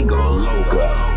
we go loco.